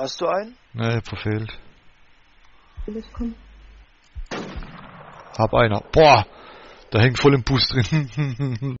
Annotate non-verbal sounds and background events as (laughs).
Hast du einen? Ne, hab verfehlt. Ich kommen. Hab einer. Boah! Da hängt voll im Bus drin. (laughs)